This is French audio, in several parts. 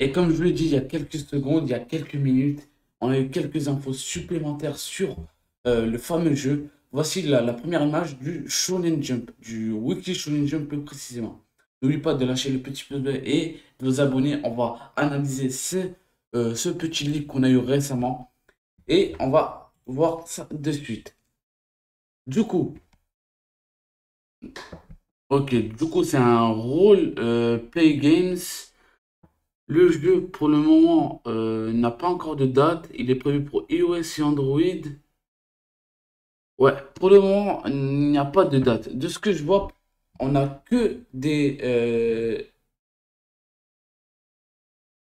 Et comme je le dis il y a quelques secondes, il y a quelques minutes, on a eu quelques infos supplémentaires sur euh, le fameux jeu. Voici la, première image du Shonen Jump, du Wiki Shonen Jump plus précisément. N'oublie pas de lâcher le petit pouce bleu et de vous abonner. On va analyser ce, euh, ce petit livre qu'on a eu récemment. Et on va voir ça de suite. Du coup, ok, du coup c'est un rôle euh, play games. Le jeu pour le moment euh, n'a pas encore de date. Il est prévu pour iOS et Android. Ouais, pour le moment, il n'y a pas de date. De ce que je vois, on n'a que des... Euh,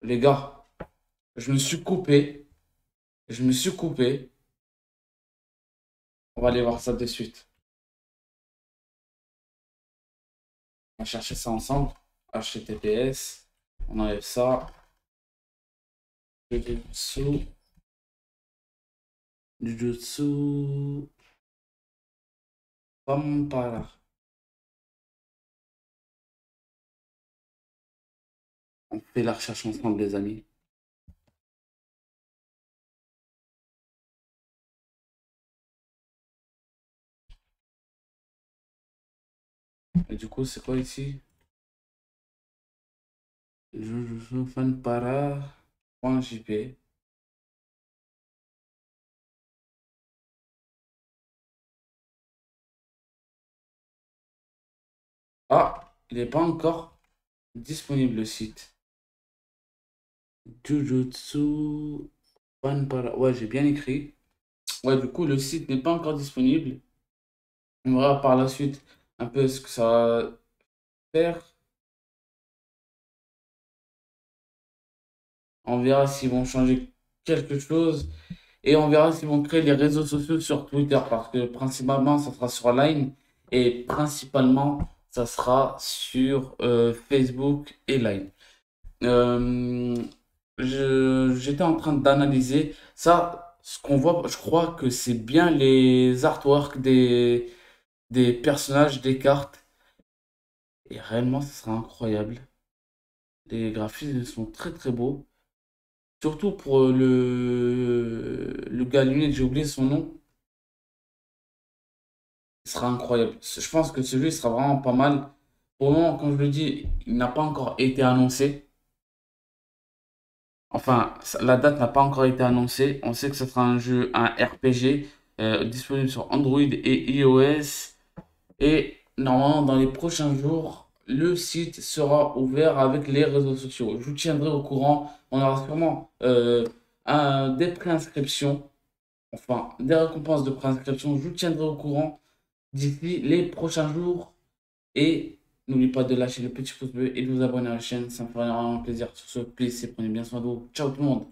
les gars, je me suis coupé. Je me suis coupé. On va aller voir ça de suite. On va chercher ça ensemble. HTTPS. On enlève ça. Jujutsu. Jujutsu. Vampara. On fait la recherche ensemble, les amis. Et du coup, c'est quoi ici? Je joue fan para .jp. Ah, il n'est pas encore disponible le site. Jujutsu fan para. Ouais, j'ai bien écrit. Ouais, du coup, le site n'est pas encore disponible. On verra par la suite un peu ce que ça va faire. On verra s'ils vont changer quelque chose. Et on verra s'ils vont créer les réseaux sociaux sur Twitter. Parce que principalement, ça sera sur Line. Et principalement, ça sera sur euh, Facebook et Line. Euh, J'étais en train d'analyser ça. Ce qu'on voit, je crois que c'est bien les artworks des, des personnages, des cartes. Et réellement, ce sera incroyable. Les graphismes sont très très beaux. Surtout pour euh, le, le gars j'ai oublié son nom. Sera incroyable. Je pense que celui sera vraiment pas mal. Pour le moment, comme je le dis, il n'a pas encore été annoncé. Enfin, la date n'a pas encore été annoncée. On sait que ce sera un jeu, un RPG, euh, disponible sur Android et iOS. Et normalement, dans les prochains jours, le site sera ouvert avec les réseaux sociaux. Je vous tiendrai au courant. On aura sûrement euh, un, des préinscriptions, enfin des récompenses de préinscription. Je vous tiendrai au courant d'ici les prochains jours. Et n'oubliez pas de lâcher le petit pouce bleu et de vous abonner à la chaîne. Ça me ferait vraiment plaisir. Sur ce, plaisir, prenez bien soin de vous. Ciao tout le monde.